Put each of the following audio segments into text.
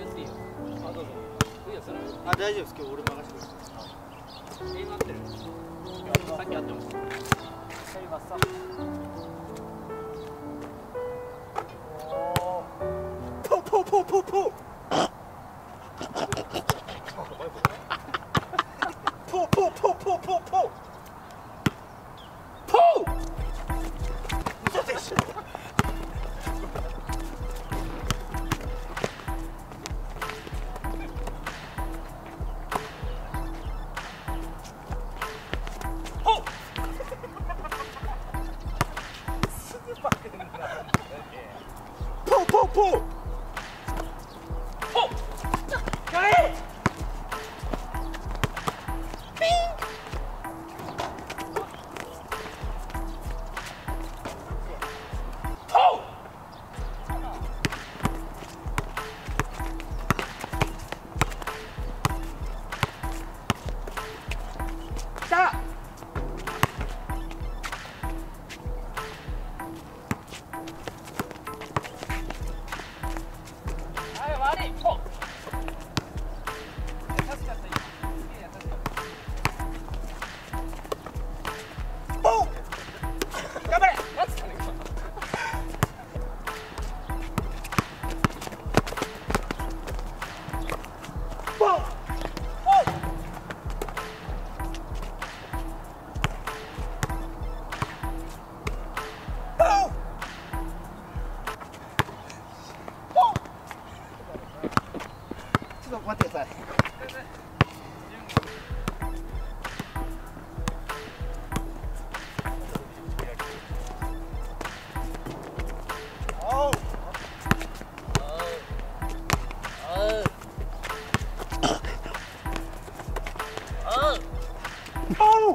あどうぞあ大丈夫です。今日俺任せてる今合ってるさっきあってた今さポポポポポ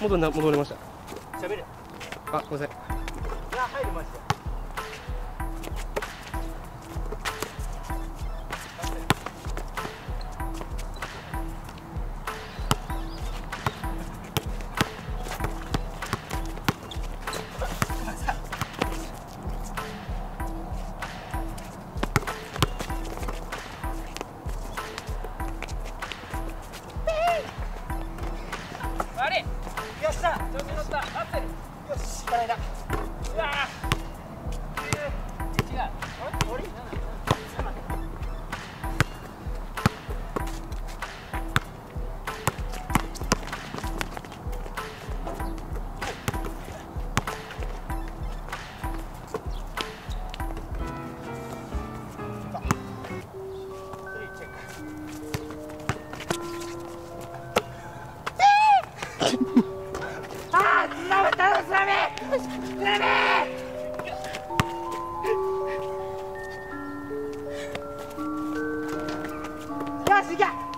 戻,戻りました。喋れあごめんなさい。いや入るましたよし行け